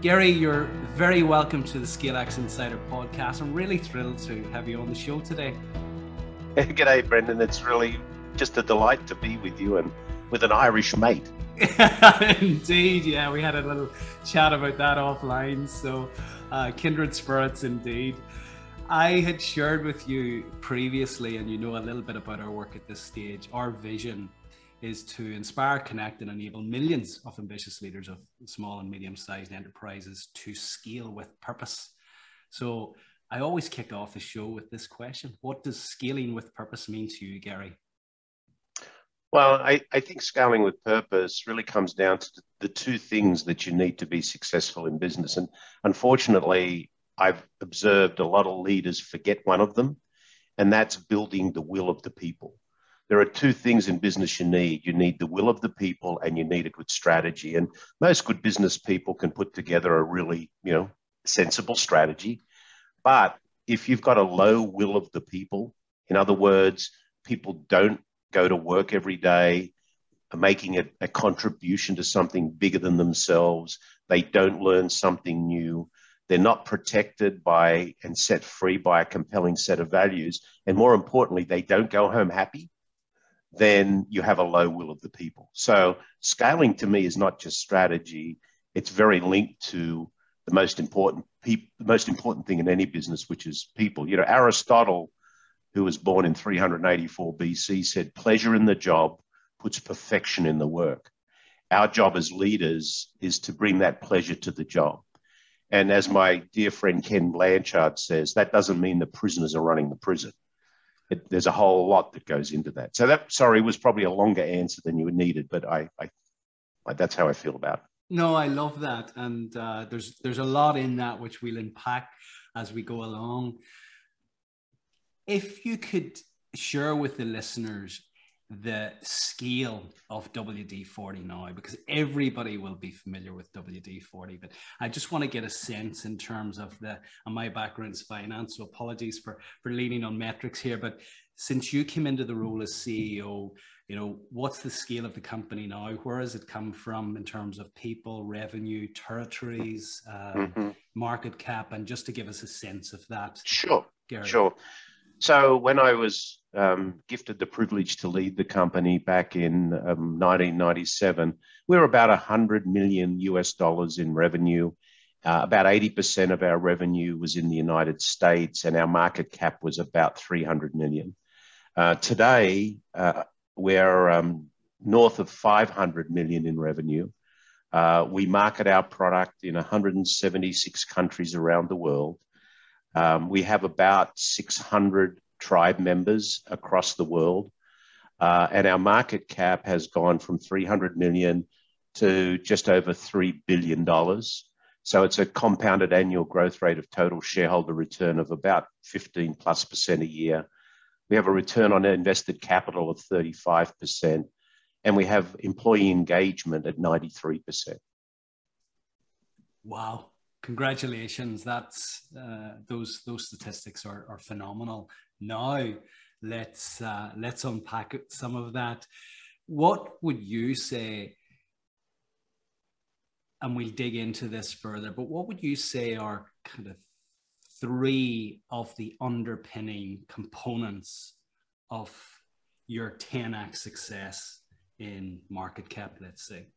Garry, you're very welcome to the ScaleX Insider podcast. I'm really thrilled to have you on the show today. G'day, Brendan. It's really just a delight to be with you and with an Irish mate. indeed, yeah, we had a little chat about that offline. So, uh, kindred spirits, indeed. I had shared with you previously, and you know a little bit about our work at this stage. Our vision is to inspire, connect, and enable millions of ambitious leaders of small and medium sized enterprises to scale with purpose. So I always kick off the show with this question What does scaling with purpose mean to you, Garry? Well, I, I think scaling with purpose really comes down to the two things that you need to be successful in business. And unfortunately, I've observed a lot of leaders forget one of them, and that's building the will of the people there are two things in business you need. You need the will of the people and you need a good strategy. And most good business people can put together a really you know sensible strategy. But if you've got a low will of the people in other words people don't go to work every day making a, a contribution to something bigger than themselves they don't learn something new they're not protected by and set free by a compelling set of values and more importantly they don't go home happy then you have a low will of the people. So scaling to me is not just strategy; it's very linked to the most important people, the most important thing in any business, which is people. You know, Aristotle, who was born in 384 BC, said, "Pleasure in the job puts perfection in the work." Our job as leaders is to bring that pleasure to the job. And as my dear friend Ken Blanchard says, that doesn't mean the prisoners are running the prison it, there's a whole lot that goes into that. So that, sorry, was probably a longer answer than you needed, but I, I, I that's how I feel about it. No, I love that, and uh, there's there's a lot in that which we'll unpack as we go along. If you could share with the listeners the scale of WD40 now because everybody will be familiar with WD40 but I just want to get a sense in terms of the and my background's finance so apologies for for leaning on metrics here but since you came into the role as CEO you know what's the scale of the company now where has it come from in terms of people revenue territories um, mm-hmm. market cap and just to give us a sense of that sure Garry. sure so when I was um, gifted the privilege to lead the company back in um, 1997, we were about 100 million US dollars in revenue. Uh, about 80% of our revenue was in the United States, and our market cap was about 300 million. Uh, today, uh, we're um, north of 500 million in revenue. Uh, we market our product in 176 countries around the world. Um, we have about 600 tribe members across the world. Uh, and our market cap has gone from 300 million to just over $3 billion. So it's a compounded annual growth rate of total shareholder return of about 15 plus percent a year. We have a return on invested capital of 35%, and we have employee engagement at 93%. Wow congratulations. That's uh, those those statistics are, are phenomenal. Now let's uh, let's unpack some of that. What would you say? And we'll dig into this further. But what would you say are kind of three of the underpinning components of your 10x success in market cap? Let's say.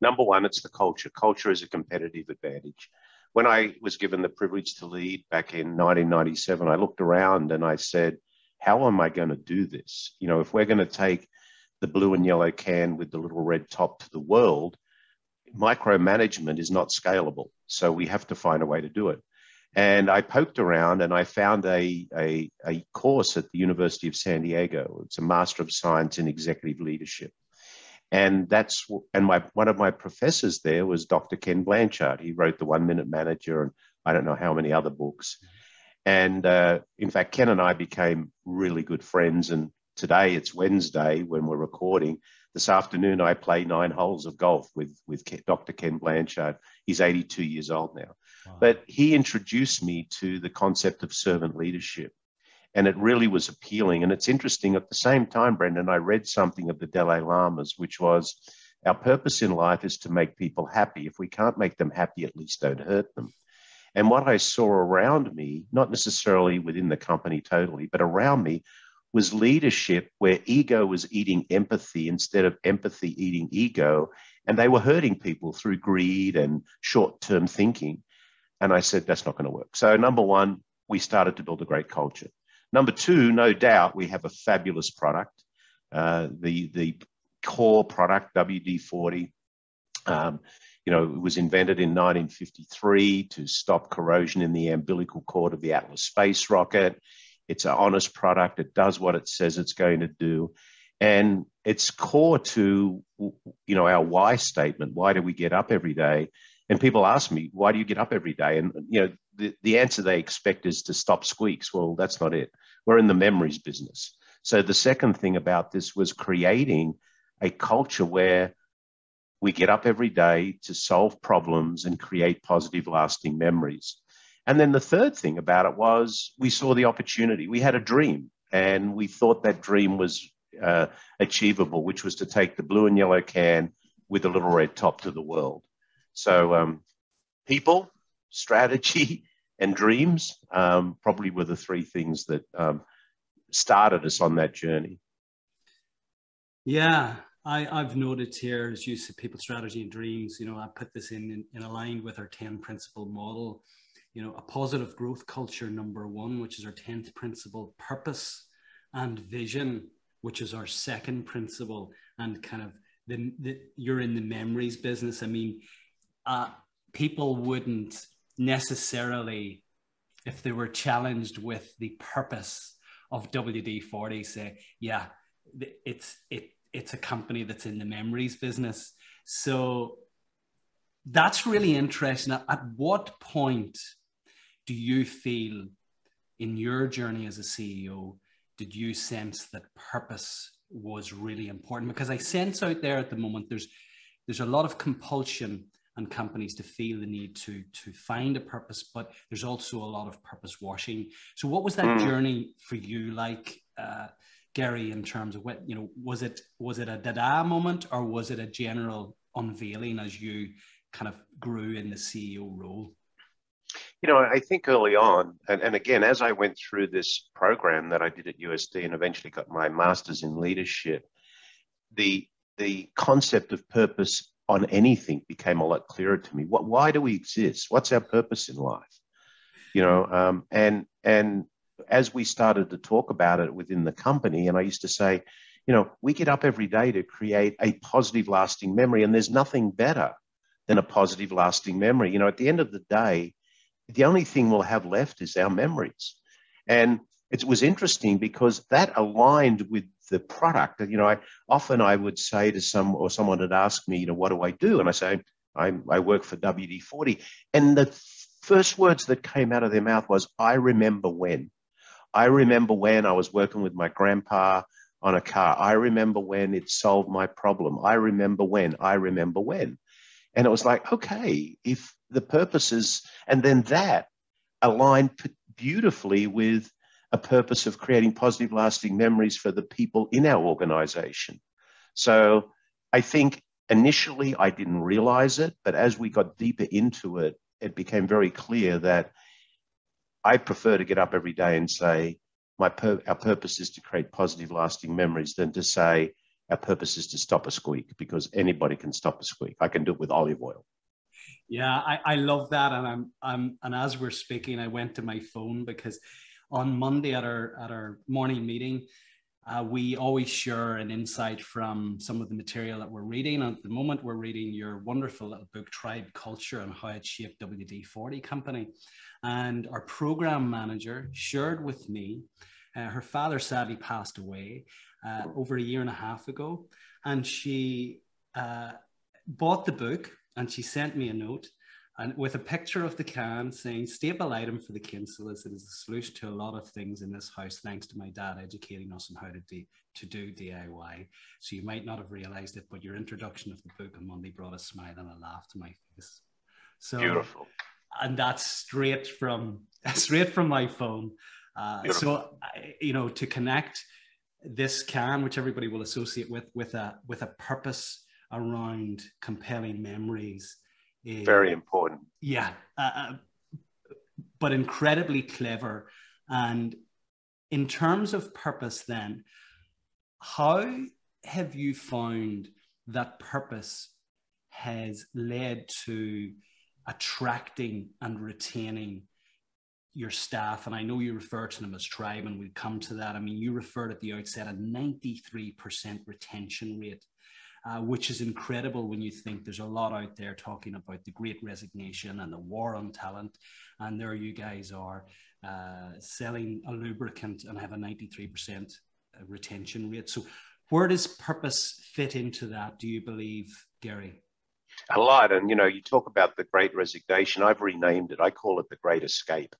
Number one, it's the culture. Culture is a competitive advantage. When I was given the privilege to lead back in 1997, I looked around and I said, How am I going to do this? You know, if we're going to take the blue and yellow can with the little red top to the world, micromanagement is not scalable. So we have to find a way to do it. And I poked around and I found a, a, a course at the University of San Diego. It's a Master of Science in Executive Leadership and that's and my one of my professors there was Dr. Ken Blanchard. He wrote the One Minute Manager and I don't know how many other books. And uh, in fact, Ken and I became really good friends. And today it's Wednesday when we're recording. This afternoon I play nine holes of golf with with Dr. Ken Blanchard. He's 82 years old now, wow. but he introduced me to the concept of servant leadership and it really was appealing. And it's interesting at the same time, Brendan, I read something of the Dalai Lama's, which was Our purpose in life is to make people happy. If we can't make them happy, at least don't hurt them. And what I saw around me, not necessarily within the company totally, but around me, was leadership where ego was eating empathy instead of empathy eating ego. And they were hurting people through greed and short term thinking. And I said, that's not going to work. So, number one, we started to build a great culture. Number two, no doubt, we have a fabulous product. Uh, the, the core product, WD 40, um, you know, it was invented in 1953 to stop corrosion in the umbilical cord of the Atlas space rocket. It's an honest product. It does what it says it's going to do. And it's core to, you know, our why statement. Why do we get up every day? And people ask me, why do you get up every day? And, you know, the, answer they expect is to stop squeaks. Well, that's not it. We're in the memories business. So the second thing about this was creating a culture where we get up every day to solve problems and create positive, lasting memories. And then the third thing about it was we saw the opportunity. We had a dream, and we thought that dream was uh, achievable, which was to take the blue and yellow can with a little red top to the world. So, um, people, strategy, and dreams um, probably were the three things that um, started us on that journey. Yeah, I, I've noted here as you said, people strategy and dreams. You know, I put this in, in, in aligned with our 10 principle model. You know, a positive growth culture, number one, which is our 10th principle, purpose and vision, which is our second principle, and kind of the, the you're in the memories business. I mean, uh, people wouldn't necessarily, if they were challenged with the purpose of WD 40, say, yeah, it's it it's a company that's in the memories business. So that's really interesting. At what point do you feel in your journey as a CEO did you sense that purpose was really important? Because I sense out there at the moment there's there's a lot of compulsion on companies to feel the need to to find a purpose, but there's also a lot of purpose washing. So, what was that mm. journey for you like? Uh, Garry in terms of what you know was it was it a dada moment or was it a general unveiling as you kind of grew in the CEO role? You know, I think early on, and, and again, as I went through this program that I did at USD and eventually got my master's in leadership, the the concept of purpose on anything became a lot clearer to me. What, why do we exist? What's our purpose in life? You know, um, and and as we started to talk about it within the company, and I used to say, you know, we get up every day to create a positive, lasting memory, and there's nothing better than a positive, lasting memory. You know, at the end of the day, the only thing we'll have left is our memories. And it was interesting because that aligned with the product. You know, I often I would say to some or someone had asked me, you know, what do I do? And I say, I, I work for WD-40. And the first words that came out of their mouth was, I remember when. I remember when I was working with my grandpa on a car. I remember when it solved my problem. I remember when. I remember when. And it was like, okay, if the purpose is, and then that aligned beautifully with a purpose of creating positive, lasting memories for the people in our organization. So I think initially I didn't realize it, but as we got deeper into it, it became very clear that I prefer to get up every day and say, my pur- our purpose is to create positive, lasting memories than to say our purpose is to stop a squeak because anybody can stop a squeak. I can do it with olive oil. Yeah, I, I love that. And I'm, I'm, and as we're speaking, I went to my phone because on Monday at our, at our morning meeting, uh, we always share an insight from some of the material that we're reading. At the moment, we're reading your wonderful little book, Tribe Culture, and how it shaped WD 40 Company. And our program manager shared with me, uh, her father sadly passed away uh, over a year and a half ago. And she uh, bought the book and she sent me a note and with a picture of the can saying staple item for the councillors. is it is the solution to a lot of things in this house thanks to my dad educating us on how to, to do DIY. So you might not have realized it, but your introduction of the book on Monday brought a smile and a laugh to my face. So beautiful and that's straight from straight from my phone. Uh, so you know to connect this can, which everybody will associate with with a with a purpose around compelling memories. Uh, Very important. Yeah, uh, uh, but incredibly clever. And in terms of purpose, then, how have you found that purpose has led to attracting and retaining your staff? And I know you refer to them as tribe, and we'll come to that. I mean, you referred at the outset a 93% retention rate. Uh, which is incredible when you think there's a lot out there talking about the great resignation and the war on talent. And there you guys are uh, selling a lubricant and have a 93% retention rate. So, where does purpose fit into that, do you believe, Garry? A lot. And, you know, you talk about the great resignation. I've renamed it, I call it the great escape.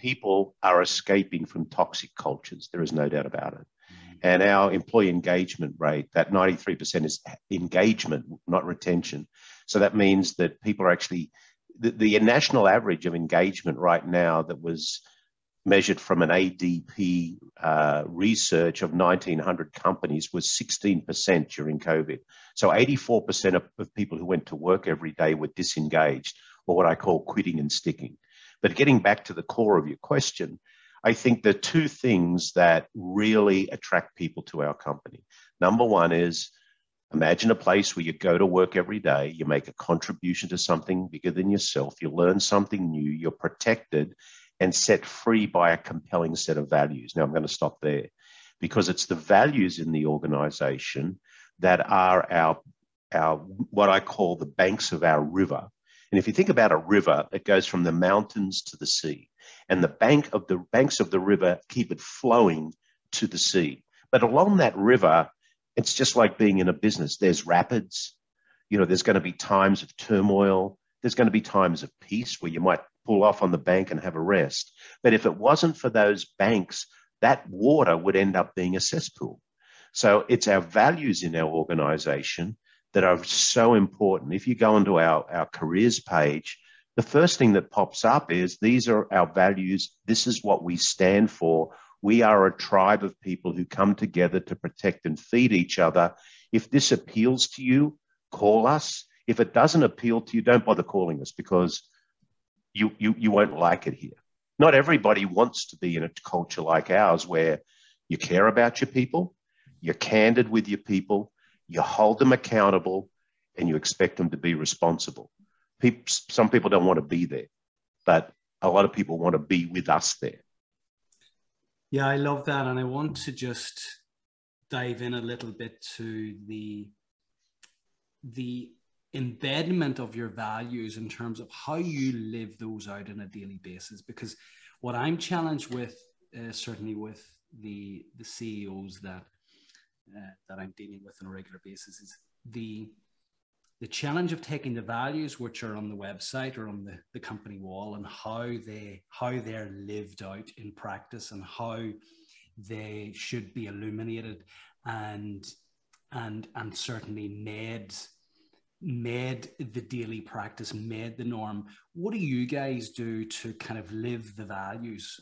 People are escaping from toxic cultures. There is no doubt about it. And our employee engagement rate, that 93% is engagement, not retention. So that means that people are actually, the, the national average of engagement right now that was measured from an ADP uh, research of 1,900 companies was 16% during COVID. So 84% of, of people who went to work every day were disengaged, or what I call quitting and sticking. But getting back to the core of your question, I think the two things that really attract people to our company. Number one is imagine a place where you go to work every day, you make a contribution to something bigger than yourself, you learn something new, you're protected, and set free by a compelling set of values. Now, I'm going to stop there because it's the values in the organization that are our, our what I call the banks of our river. And if you think about a river, it goes from the mountains to the sea. And the bank of the banks of the river keep it flowing to the sea. But along that river, it's just like being in a business. There's rapids, you know, there's going to be times of turmoil, there's going to be times of peace where you might pull off on the bank and have a rest. But if it wasn't for those banks, that water would end up being a cesspool. So it's our values in our organization that are so important. If you go into our, our careers page, the first thing that pops up is these are our values. This is what we stand for. We are a tribe of people who come together to protect and feed each other. If this appeals to you, call us. If it doesn't appeal to you, don't bother calling us because you, you, you won't like it here. Not everybody wants to be in a culture like ours where you care about your people, you're candid with your people, you hold them accountable, and you expect them to be responsible. People, some people don't want to be there, but a lot of people want to be with us there. Yeah, I love that. And I want to just dive in a little bit to the the embedment of your values in terms of how you live those out on a daily basis. Because what I'm challenged with, uh, certainly with the the CEOs that uh, that I'm dealing with on a regular basis, is the the challenge of taking the values which are on the website or on the, the company wall and how they how they're lived out in practice and how they should be illuminated and and and certainly made made the daily practice, made the norm. What do you guys do to kind of live the values?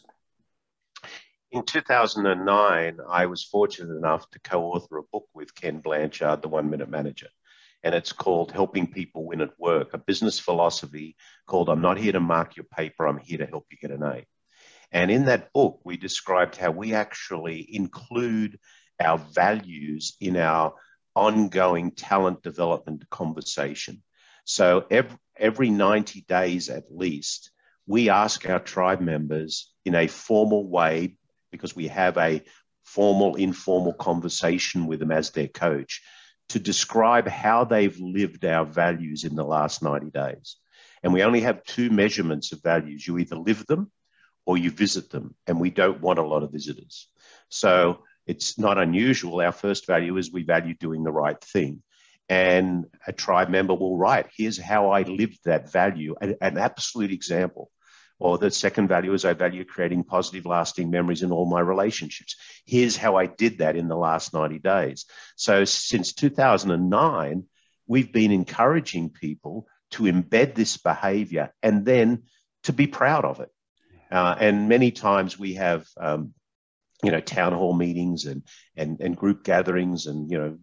In 2009, I was fortunate enough to co author a book with Ken Blanchard, the One Minute Manager. And it's called Helping People Win at Work, a business philosophy called I'm not here to mark your paper, I'm here to help you get an A. And in that book, we described how we actually include our values in our ongoing talent development conversation. So every, every 90 days at least, we ask our tribe members in a formal way, because we have a formal, informal conversation with them as their coach, to describe how they've lived our values in the last 90 days. And we only have two measurements of values you either live them or you visit them, and we don't want a lot of visitors. So it's not unusual. Our first value is we value doing the right thing. And a tribe member will write, here's how I lived that value, an, an absolute example. Or the second value is I value creating positive, lasting memories in all my relationships. Here's how I did that in the last 90 days. So since 2009, we've been encouraging people to embed this behavior and then to be proud of it. Uh, and many times we have um, you know town hall meetings and and and group gatherings and you know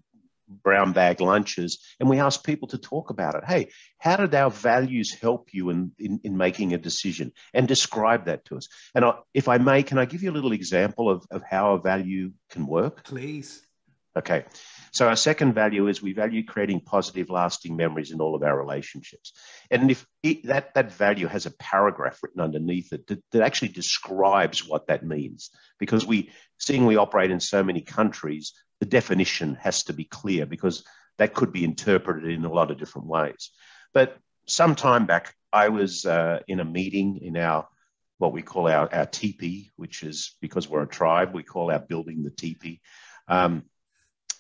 brown bag lunches and we ask people to talk about it. Hey, how did our values help you in, in, in making a decision? And describe that to us. And I, if I may, can I give you a little example of, of how a value can work? Please. Okay. So our second value is we value creating positive, lasting memories in all of our relationships. And if it, that, that value has a paragraph written underneath it that, that actually describes what that means, because we, seeing we operate in so many countries, the definition has to be clear because that could be interpreted in a lot of different ways. But some time back, I was uh, in a meeting in our what we call our, our teepee, which is because we're a tribe, we call our building the teepee. Um,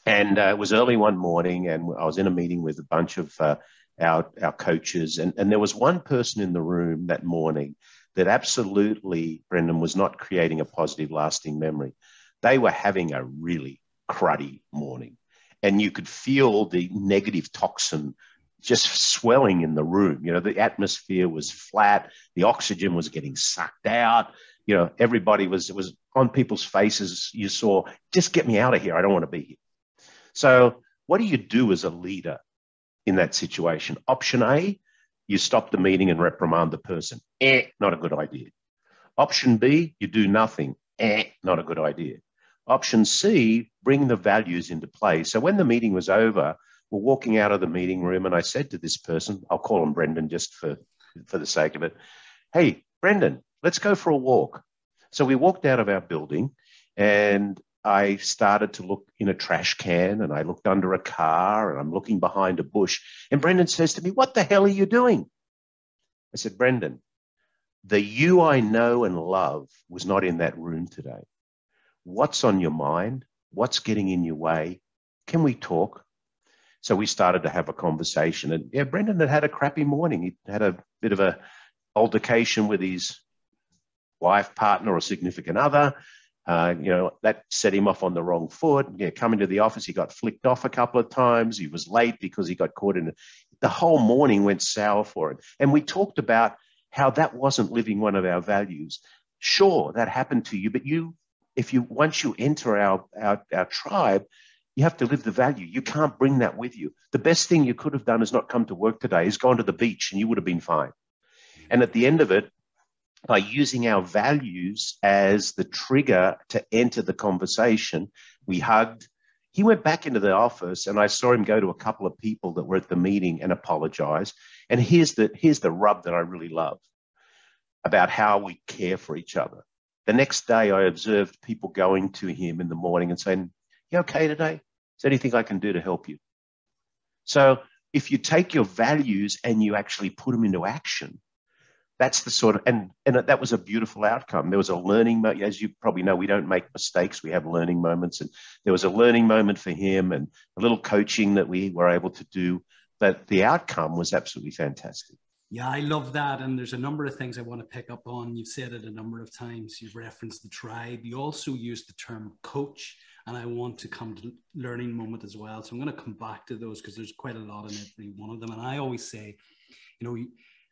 and uh, it was early one morning, and I was in a meeting with a bunch of uh, our, our coaches. And, and there was one person in the room that morning that absolutely, Brendan, was not creating a positive, lasting memory. They were having a really cruddy morning. And you could feel the negative toxin just swelling in the room. You know, the atmosphere was flat, the oxygen was getting sucked out. You know, everybody was it was on people's faces. You saw, just get me out of here. I don't want to be here. So, what do you do as a leader in that situation? Option A, you stop the meeting and reprimand the person. Eh, not a good idea. Option B, you do nothing. Eh, not a good idea. Option C, bring the values into play. So when the meeting was over, we're walking out of the meeting room, and I said to this person, I'll call him Brendan just for, for the sake of it, hey, Brendan, let's go for a walk. So we walked out of our building, and I started to look in a trash can and I looked under a car and I'm looking behind a bush. And Brendan says to me, What the hell are you doing? I said, Brendan, the you I know and love was not in that room today. What's on your mind? What's getting in your way? Can we talk? So we started to have a conversation. And yeah, Brendan had had a crappy morning. He had a bit of a altercation with his wife, partner, or significant other. Uh, you know, that set him off on the wrong foot. You know, coming to the office, he got flicked off a couple of times. He was late because he got caught in. The whole morning went sour for him. And we talked about how that wasn't living one of our values. Sure, that happened to you, but you, if you, once you enter our, our, our tribe, you have to live the value. You can't bring that with you. The best thing you could have done is not come to work today, is gone to the beach and you would have been fine. And at the end of it, by using our values as the trigger to enter the conversation. We hugged. He went back into the office and I saw him go to a couple of people that were at the meeting and apologize. And here's the, here's the rub that I really love about how we care for each other. The next day, I observed people going to him in the morning and saying, You okay today? Is there anything I can do to help you? So if you take your values and you actually put them into action, that's the sort of and and that was a beautiful outcome there was a learning moment. as you probably know we don't make mistakes we have learning moments and there was a learning moment for him and a little coaching that we were able to do but the outcome was absolutely fantastic yeah i love that and there's a number of things i want to pick up on you've said it a number of times you've referenced the tribe you also used the term coach and I want to come to learning moment as well. So I'm going to come back to those because there's quite a lot in every one of them. And I always say, you know,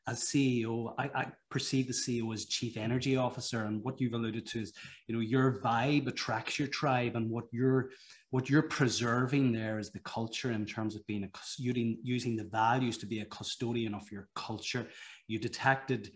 as CEO, I, I, perceive the CEO as chief energy officer, and what you've alluded to is, you know, your vibe attracts your tribe, and what you're what you're preserving there is the culture in terms of being a using using the values to be a custodian of your culture. You detected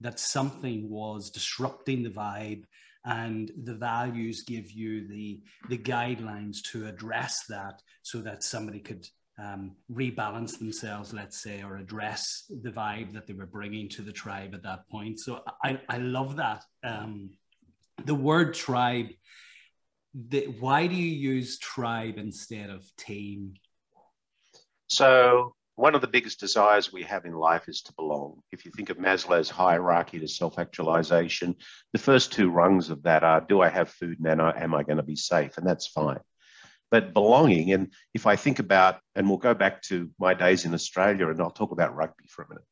that something was disrupting the vibe, and the values give you the the guidelines to address that, so that somebody could um, rebalance themselves, let's say, or address the vibe that they were bringing to the tribe at that point. So I, I love that. Um, the word tribe, the, why do you use tribe instead of team? So, one of the biggest desires we have in life is to belong. If you think of Maslow's hierarchy to self actualization, the first two rungs of that are do I have food and am I going to be safe? And that's fine but belonging. And if I think about, and we'll go back to my days in Australia and I'll talk about rugby for a minute.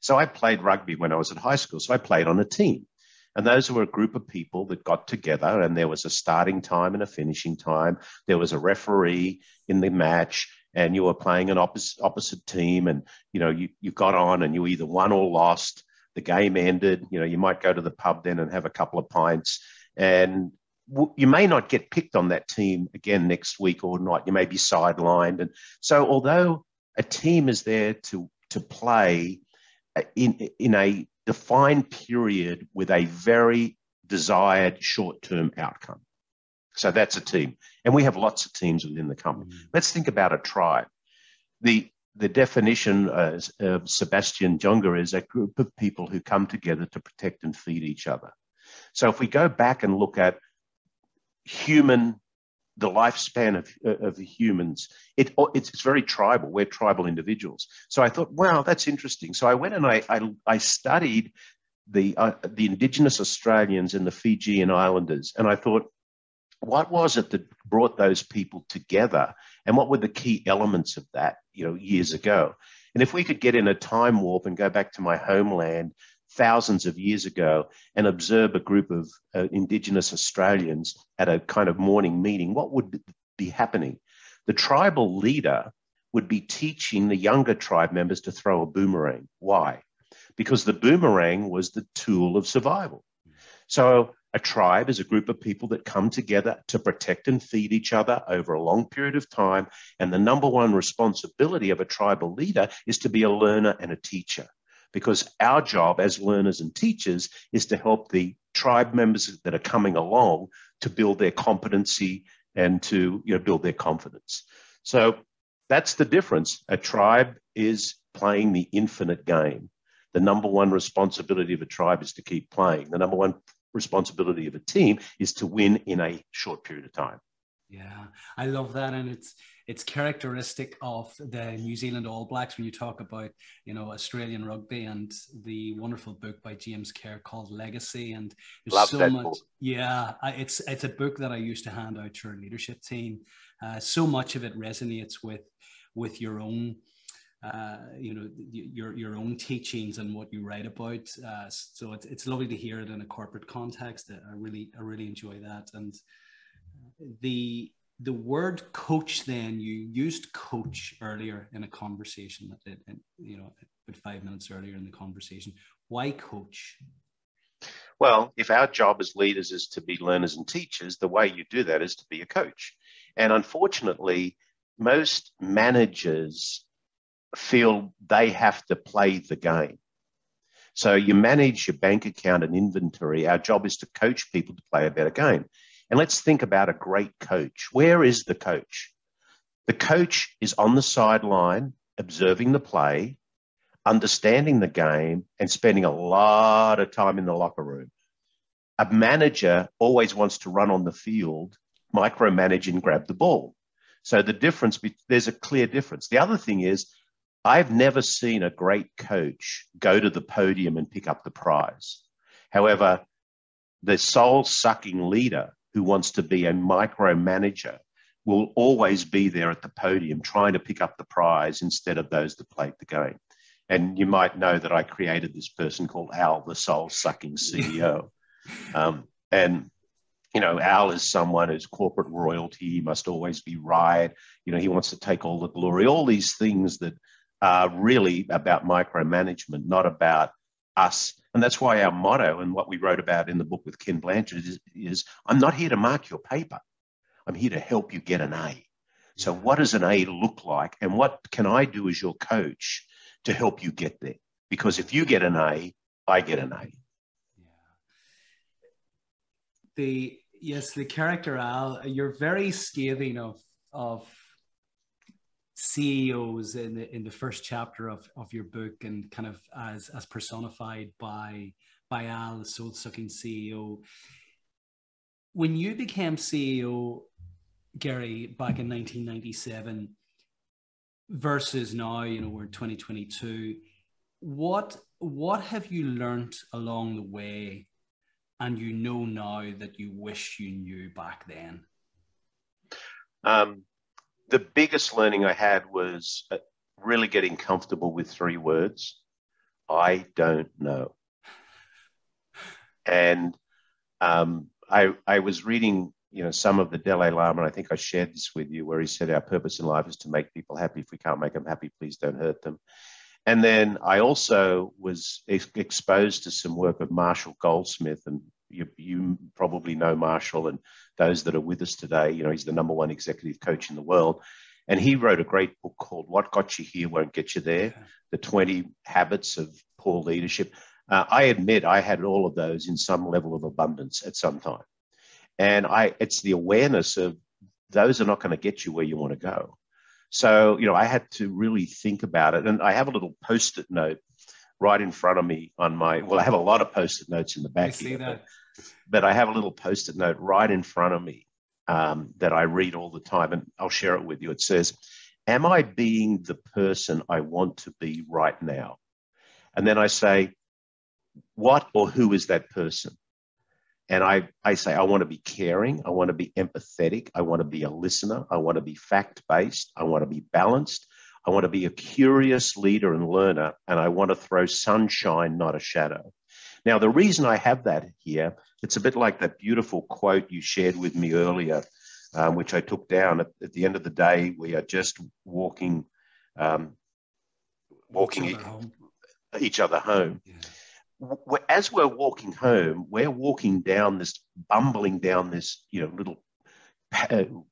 So I played rugby when I was at high school. So I played on a team. And those were a group of people that got together, and there was a starting time and a finishing time. There was a referee in the match, and you were playing an opposite, opposite team. And you know, you, you got on, and you either won or lost. The game ended. You know, you might go to the pub then and have a couple of pints. And you may not get picked on that team again next week or not. You may be sidelined. And so, although a team is there to, to play uh, in, in a defined period with a very desired short term outcome. So that's a team. And we have lots of teams within the company. Mm-hmm. Let's think about a tribe. The, the definition of Sebastian Junger is a group of people who come together to protect and feed each other. So if we go back and look at human, the lifespan of, of humans, it, it's, it's very tribal. We're tribal individuals. So I thought, wow, that's interesting. So I went and I, I, I studied the, uh, the indigenous Australians and the Fijian Islanders. And I thought, what was it that brought those people together? And what were the key elements of that, you know, years ago? And if we could get in a time warp and go back to my homeland thousands of years ago and observe a group of uh, Indigenous Australians at a kind of morning meeting, what would be happening? The tribal leader would be teaching the younger tribe members to throw a boomerang. Why? Because the boomerang was the tool of survival. So a tribe is a group of people that come together to protect and feed each other over a long period of time. And the number one responsibility of a tribal leader is to be a learner and a teacher because our job as learners and teachers is to help the tribe members that are coming along to build their competency and to you know, build their confidence. So that's the difference. A tribe is playing the infinite game. The number one responsibility of a tribe is to keep playing. The number one responsibility of a team is to win in a short period of time. Yeah, I love that, and it's it's characteristic of the New Zealand All Blacks when you talk about you know Australian rugby and the wonderful book by James Kerr called Legacy. And there's Love so much book. yeah I, it's it's a book that I used to hand out to our leadership team. Uh, so much of it resonates with with your own uh, you know your your own teachings and what you write about. Uh, so it's, it's lovely to hear it in a corporate context. I really I really enjoy that. And the the word coach then you used coach earlier in a conversation that it, you know about five minutes earlier in the conversation. Why coach? Well if our job as leaders is to be learners and teachers the way you do that is to be a coach. And unfortunately most managers feel they have to play the game. So you manage your bank account and inventory. Our job is to coach people to play a better game and let's think about a great coach. Where is the coach? The coach is on the sideline, observing the play, understanding the game, and spending a lot of time in the locker room. A manager always wants to run on the field, micromanage and grab the ball. So the difference, there's a clear difference. The other thing is, I've never seen a great coach go to the podium and pick up the prize. However, the soul sucking leader who wants to be a micromanager will always be there at the podium trying to pick up the prize instead of those that played the game. And you might know that I created this person called Al, the soul sucking CEO. um, and, you know, Al is someone who's corporate royalty. He must always be right. You know, he wants to take all the glory, all these things that are really about micromanagement, not about us. And that's why our motto and what we wrote about in the book with Ken Blanchard is, is I'm not here to mark your paper. I'm here to help you get an A. So, what does an A look like? And what can I do as your coach to help you get there? Because if you get an A, I get an A. Yeah. The yes, the character Al, you're very scathing of of CEOs in the in the first chapter of, of your book and kind of as as personified by by Al, the soul sucking CEO. When you became CEO, Garry, back in 1997 versus now, you know, we're in 2022, what what have you learned along the way and you know now that you wish you knew back then? Um, the biggest learning I had was uh, really getting comfortable with three words I don't know. And um, I, I was reading, you know, some of the Dalai Lama, and I think I shared this with you, where he said our purpose in life is to make people happy. If we can't make them happy, please don't hurt them. And then I also was ex- exposed to some work of Marshall Goldsmith, and you, you probably know Marshall and those that are with us today. You know, he's the number one executive coach in the world. And he wrote a great book called What Got You Here Won't Get You There The 20 Habits of Poor Leadership. Uh, I admit I had all of those in some level of abundance at some time. And I, it's the awareness of those are not going to get you where you want to go. So, you know, I had to really think about it. And I have a little post it note right in front of me on my, well, I have a lot of post it notes in the back. I see here, that. But, I have a little post it note right in front of me um, that I read all the time. And I'll share it with you. It says, Am I being the person I want to be right now? And then I say, What or who is that person? And I, I say, I want to be caring. I want to be empathetic. I want to be a listener. I want to be fact based. I want to be balanced. I want to be a curious leader and learner. And I want to throw sunshine, not a shadow. Now, the reason I have that here, it's a bit like that beautiful quote you shared with me earlier, um, which I took down. At, at, the end of the day, we are just walking, um, walking each other home. Each other home. Yeah as we're walking home, we're walking down this, bumbling down this, you know, little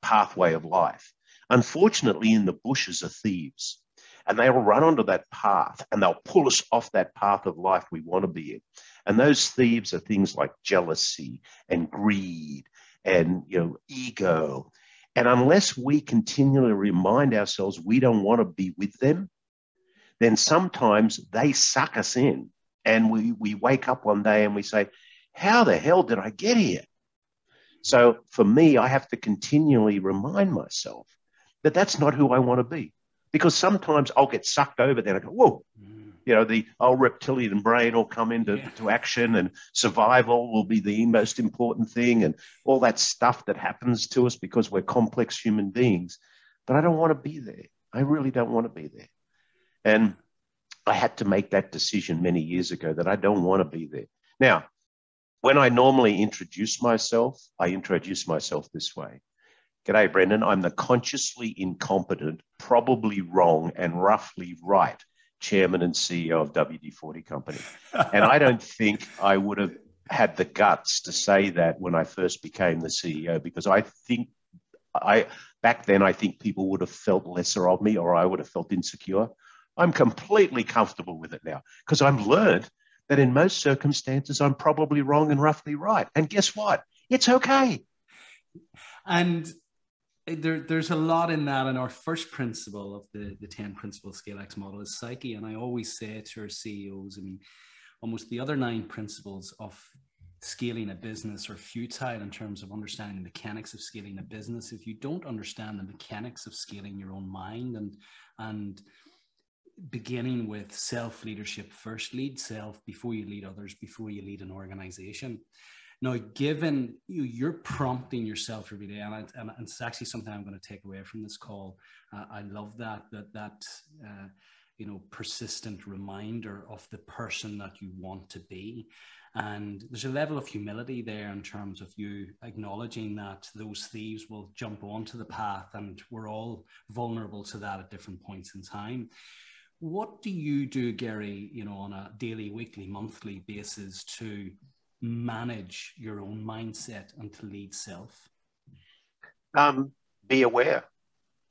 pathway of life. Unfortunately, in the bushes are thieves, and they will run onto that path and they'll pull us off that path of life we want to be in. And those thieves are things like jealousy and greed and you know ego. And unless we continually remind ourselves we don't want to be with them, then sometimes they suck us in and we, we wake up one day and we say, How the hell did I get here? So for me, I have to continually remind myself that that's not who I want to be. Because sometimes I'll get sucked over there and I go, Whoa, mm. you know, the old reptilian brain will come into yeah. to action and survival will be the most important thing and all that stuff that happens to us because we're complex human beings. But I don't want to be there. I really don't want to be there. And I had to make that decision many years ago that I don't want to be there. Now, when I normally introduce myself, I introduce myself this way. G'day, Brendan. I'm the consciously incompetent, probably wrong, and roughly right chairman and CEO of WD 40 Company. and I don't think I would have had the guts to say that when I first became the CEO because I think I back then I think people would have felt lesser of me or I would have felt insecure. I'm completely comfortable with it now because I've learned that in most circumstances, I'm probably wrong and roughly right. And guess what? It's okay. And there, there's a lot in that. And our first principle of the, the 10 principle ScaleX model is psyche. And I always say to our CEOs, I mean, almost the other nine principles of scaling a business are futile in terms of understanding the mechanics of scaling a business. If you don't understand the mechanics of scaling your own mind and, and, beginning with self leadership first lead self before you lead others before you lead an organization now given you you're prompting yourself every day and, I, and it's actually something i'm going to take away from this call. Uh, i love that that that uh, you know persistent reminder of the person that you want to be. And there's a level of humility there in terms of you acknowledging that those thieves will jump onto the path and we're all vulnerable to that at different points in time. What do you do, Garry, you know, on a daily, weekly, monthly basis to manage your own mindset and to lead self? Um, be aware.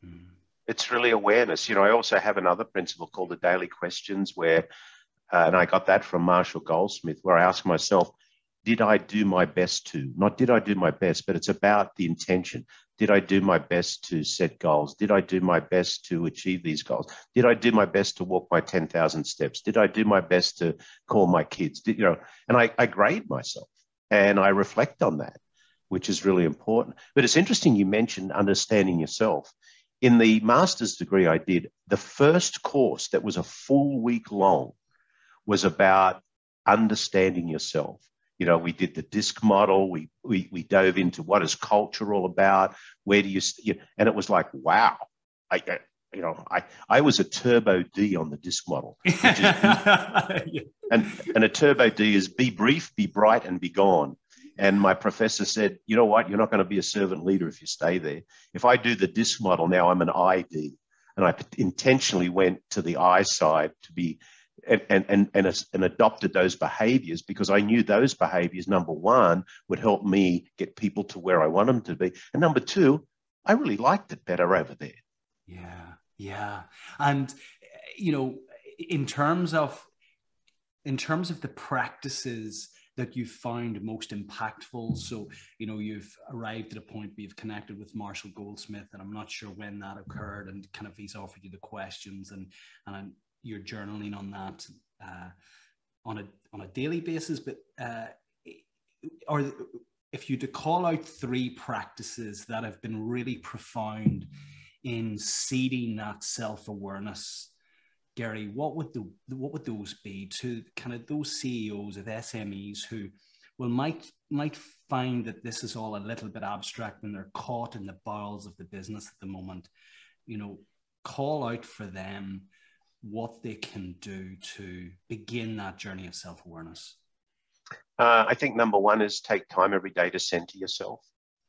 Mm. It's really awareness. You know, I also have another principle called the daily questions where, uh, and I got that from Marshall Goldsmith, where I ask myself, did I do my best to? Not did I do my best, but it's about the intention. Did I do my best to set goals? Did I do my best to achieve these goals? Did I do my best to walk my 10,000 steps? Did I do my best to call my kids? Did, you know, and I, I grade myself and I reflect on that, which is really important. But it's interesting you mentioned understanding yourself. In the master's degree I did, the first course that was a full week long was about understanding yourself you know, we did the DISC model. We, we, we dove into what is culture all about? Where do you, you know, and it was like, wow, I, I, you know, I, I was a turbo D on the DISC model. Is, and, and a turbo D is be brief, be bright, and be gone. And my professor said, you know what? You're not going to be a servant leader if you stay there. If I do the DISC model now, I'm an ID. And I intentionally went to the I side to be and, and, and, and, and adopted those behaviors because I knew those behaviors, number one, would help me get people to where I want them to be. And number two, I really liked it better over there. Yeah, yeah. And, eh, you know, in terms of, in terms of the practices that you found most impactful? So, you know, you've arrived at a point where you've connected with Marshall Goldsmith, and I'm not sure when that occurred, and kind of he's offered you the questions, and and you're journaling on that uh, on a on a daily basis. But uh, or if you to call out three practices that have been really profound in seeding that self awareness Garry, what would the what would those be to kind of those CEOs of SMEs who well might might find that this is all a little bit abstract when they're caught in the bowels of the business at the moment, you know, call out for them what they can do to begin that journey of self-awareness. Uh, I think number one is take time every day to center yourself.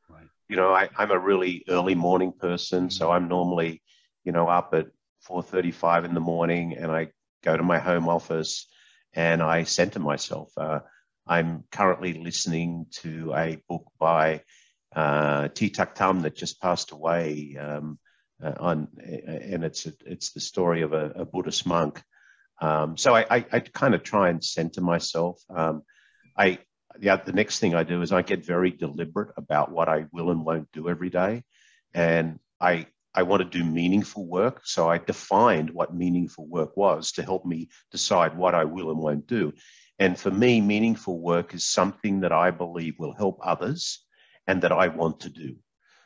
Right. You know, I, am a really early morning person, mm-hmm. so I'm normally, you know, up at 4.35 in the morning and I go to my home office and I center myself. Uh, I'm currently listening to a book by uh, Thich Nhat Hanh that just passed away um, uh, on, and it's a, it's the story of a, a Buddhist monk. Um, so I, I, I, kind of try and center myself. Um, I the, the next thing I do is I get very deliberate about what I will and won't do every day, and I I want to do meaningful work. So I defined what meaningful work was to help me decide what I will and won't do. And for me, meaningful work is something that I believe will help others and that I want to do.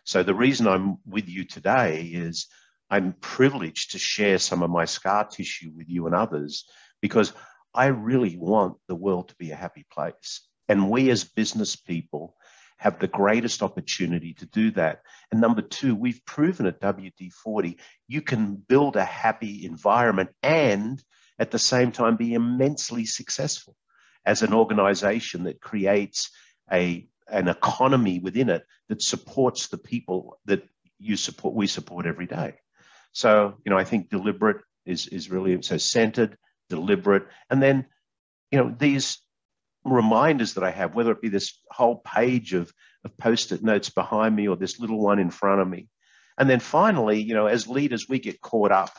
So the reason I'm with you today is I'm privileged to share some of my scar tissue with you and others because I really want the world to be a happy place. And we as business people have the greatest opportunity to do that. And number two, we've proven at WD 40 you can build a happy environment and at the same time be immensely successful as an organization that creates a an economy within it that supports the people that you support we support every day so you know i think deliberate is is really so centered deliberate and then you know these reminders that I have, whether it be this whole page of, of post-it notes behind me or this little one in front of me. And then finally, you know, as leaders, we get caught up.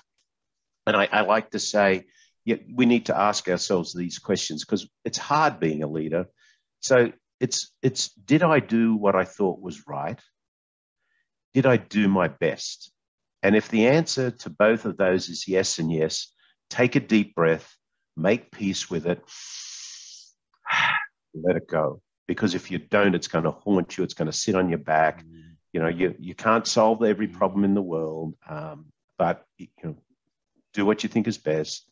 And I, I like to say, yeah, we need to ask ourselves these questions because it's hard being a leader. So it's it's did I do what I thought was right? Did I do my best? And if the answer to both of those is yes and yes, take a deep breath, make peace with it let it go. Because if you don't, it's going to haunt you. It's going to sit on your back. Mm. You know, you, you can't solve every mm. problem in the world, um, but you know, do what you think is best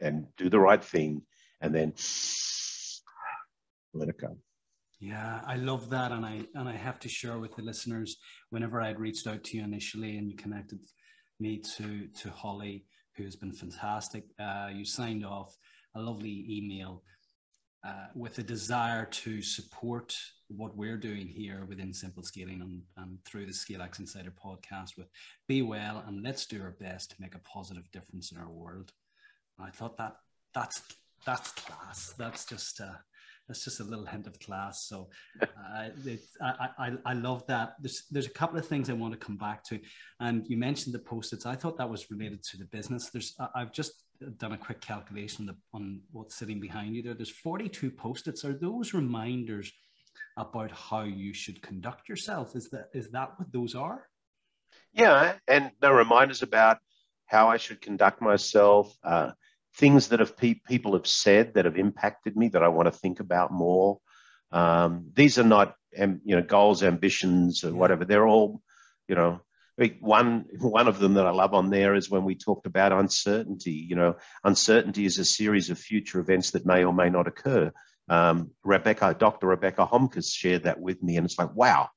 and do the right thing, and then let it go. Yeah, I love that, and I and I have to share with the listeners. Whenever I had reached out to you initially, and you connected me to to Holly, who has been fantastic, uh, you signed off a lovely email uh, with a desire to support what we're doing here within Simple Scaling and, and through the ScaleX Insider podcast with Be Well and let's do our best to make a positive difference in our world. And I thought that that's that's class. That's just uh, that's just a little hint of class. So uh, I, I, I love that. There's, there's a couple of things I want to come back to. And you mentioned the post-its. I thought that was related to the business. There's I've just done a quick calculation on, the, on what's sitting behind you there. There's 42 post-its. Are those reminders about how you should conduct yourself? Is that is that what those are? Yeah, and they're reminders about how I should conduct myself, uh, things that have pe- people have said that have impacted me that I want to think about more. Um, these are not, um, you know, goals, ambitions, or whatever. They're all, you know, one one of them that I love on there is when we talked about uncertainty. You know, uncertainty is a series of future events that may or may not occur. Um, Rebecca, Dr. Rebecca Homkes shared that with me, and it's like, wow,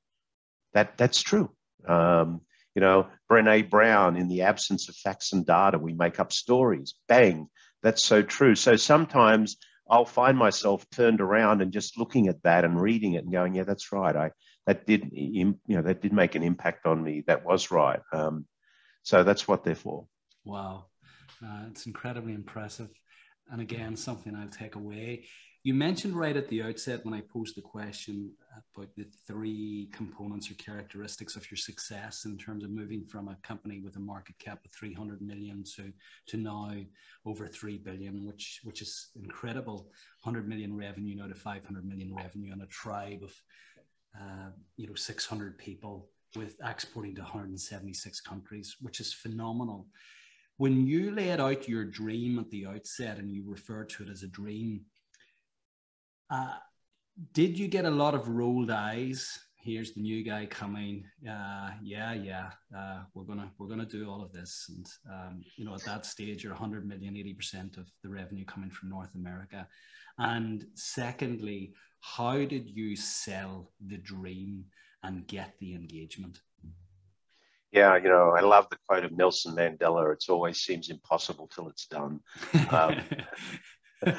that that's true. Um, you know, Brene Brown, in the absence of facts and data, we make up stories. Bang, that's so true. So sometimes I'll find myself turned around and just looking at that and reading it and going, yeah, that's right. I that did you know that did make an impact on me. That was right. Um, so that's what they're for. Wow, uh, it's incredibly impressive. and again, something I'll take away. You mentioned right at the outset when I posed the question about the three components or characteristics of your success in terms of moving from a company with a market cap of 300 million to, to now over 3 billion, which, which is incredible. 100 million revenue now to 500 million revenue and a tribe of, uh, you know, 600 people with exporting to 176 countries, which is phenomenal. When you laid out your dream at the outset and you referred to it as a dream, uh, did you get a lot of rolled eyes? Here's the new guy coming. Uh, yeah, yeah. Uh, we're gonna we're gonna do all of this, and um, you know at that stage you're 100 million, 80 percent of the revenue coming from North America. And secondly, how did you sell the dream and get the engagement? Yeah, you know, I love the quote of Nelson Mandela. It always seems impossible till it's done. Um,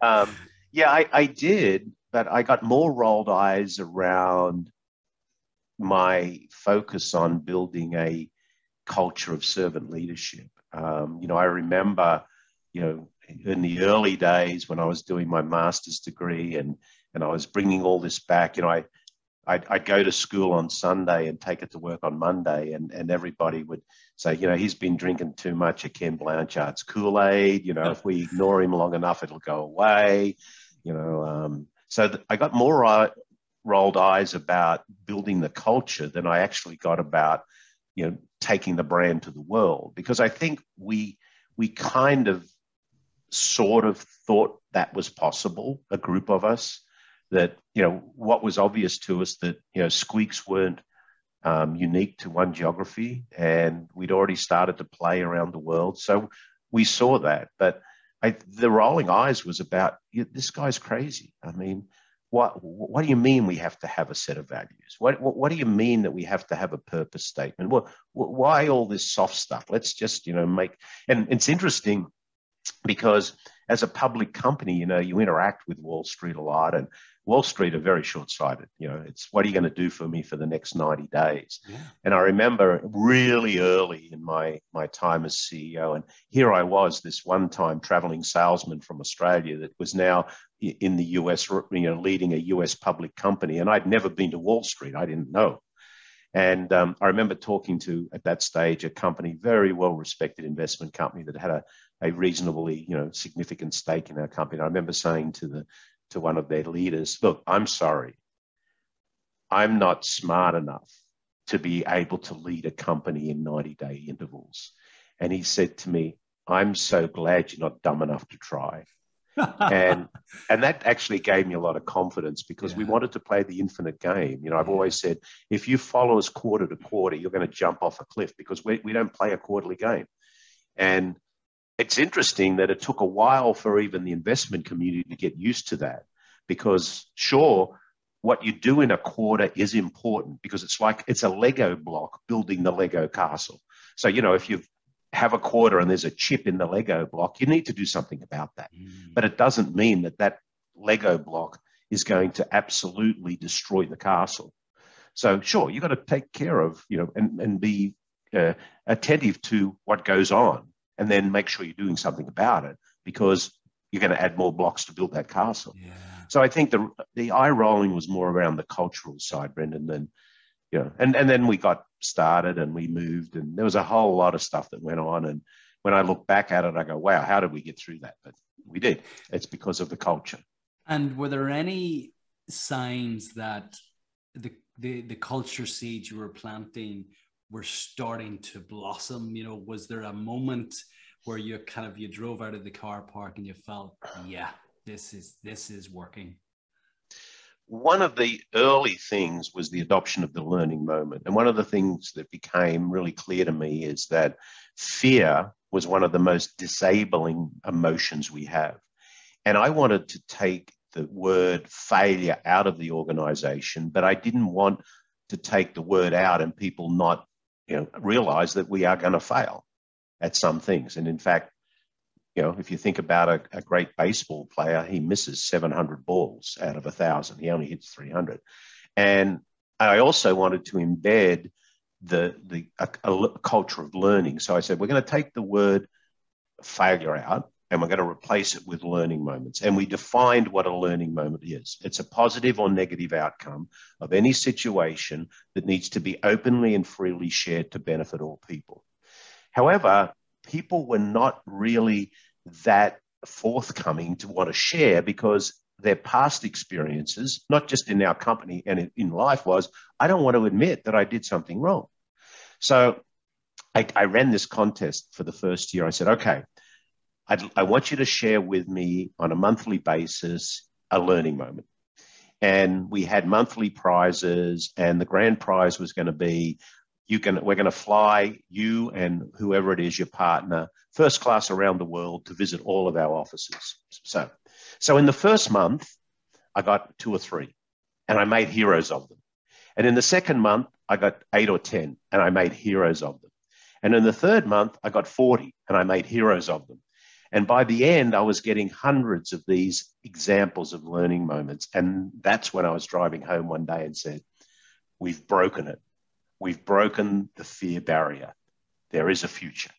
um, yeah, I, I did, but I got more rolled eyes around my focus on building a culture of servant leadership. Um, you know, I remember, you know, in the early days when I was doing my master's degree and and I was bringing all this back. You know, I I'd, I'd, go to school on Sunday and take it to work on Monday, and, and everybody would say, you know, he's been drinking too much of Ken Blanchard's Kool Aid. You know, if we ignore him long enough, it'll go away you know. Um, so th- I got more uh, rolled eyes about building the culture than I actually got about, you know, taking the brand to the world because I think we we kind of sort of thought that was possible, a group of us, that, you know, what was obvious to us that, you know, squeaks weren't um, unique to one geography and we'd already started to play around the world. So we saw that. But I, the rolling eyes was about this guy's crazy. I mean, what what do you mean we have to have a set of values? What what, what do you mean that we have to have a purpose statement? Well, why all this soft stuff? Let's just you know make. And it's interesting because as a public company, you know, you interact with Wall Street a lot, and Wall Street are very short sighted. You know, it's what are you going to do for me for the next 90 days? Yeah. And I remember really early in my, my time as CEO, and here I was, this one time traveling salesman from Australia that was now in the US, you know, leading a US public company. And I'd never been to Wall Street, I didn't know. And um, I remember talking to, at that stage, a company, very well respected investment company that had a, a reasonably, you know, significant stake in our company. I remember saying to the to one of their leaders, look, I'm sorry. I'm not smart enough to be able to lead a company in 90 day intervals. And he said to me, I'm so glad you're not dumb enough to try. and and that actually gave me a lot of confidence because yeah. we wanted to play the infinite game. You know, I've yeah. always said if you follow us quarter to quarter, you're going to jump off a cliff because we, we don't play a quarterly game. And it's interesting that it took a while for even the investment community to get used to that because sure what you do in a quarter is important because it's like it's a lego block building the lego castle. So you know if you have a quarter and there's a chip in the lego block you need to do something about that. Mm. but it doesn't mean that that lego block is going to absolutely destroy the castle. So sure you've got to take care of you know and, and be uh, attentive to what goes on and then make sure you're doing something about it because you're going to add more blocks to build that castle. Yeah. So I think the the eye rolling was more around the cultural side, Brendan, than you know, and, and then we got started and we moved and there was a whole lot of stuff that went on. And when I look back at it, I go, wow, how did we get through that? But we did. It's because of the culture. And were there any signs that the the, the culture seeds you were planting were starting to blossom? You know, was there a moment where you kind of you drove out of the car park and you felt, yeah, this is this is working? One of the early things was the adoption of the learning moment. And one of the things that became really clear to me is that fear was one of the most disabling emotions we have. And I wanted to take the word failure out of the organization, but I didn't want to take the word out and people not you know, realize that we are going to fail at some things. And in fact, you know, if you think about a, a great baseball player, he misses 700 balls out of a thousand. He only hits 300. And I also wanted to embed the the a, a culture of learning. So I said we're going to take the word failure out, and we're going to replace it with learning moments. And we defined what a learning moment is it's a positive or negative outcome of any situation that needs to be openly and freely shared to benefit all people. However, people were not really that forthcoming to want to share because their past experiences, not just in our company and in life, was I don't want to admit that I did something wrong. So I, I ran this contest for the first year. I said, okay, I'd, I want you to share with me on a monthly basis a learning moment. And we had monthly prizes, and the grand prize was going to be you can we're going to fly you and whoever it is your partner first class around the world to visit all of our offices. So so in the first month i got two or three and i made heroes of them. And in the second month i got eight or ten and i made heroes of them. And in the third month i got 40 and i made heroes of them and by the end, I was getting hundreds of these examples of learning moments. And that's when I was driving home one day and said, We've broken it. We've broken the fear barrier. There is a future.